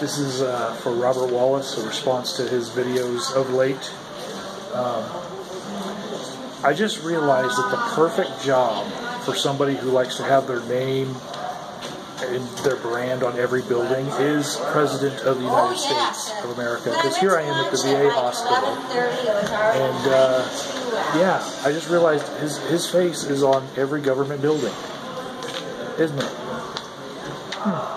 This is uh, for Robert Wallace, a response to his videos of late. Um, I just realized that the perfect job for somebody who likes to have their name and their brand on every building is President of the United States of America. Because here I am at the VA hospital, and uh, yeah, I just realized his his face is on every government building, isn't it? Hmm.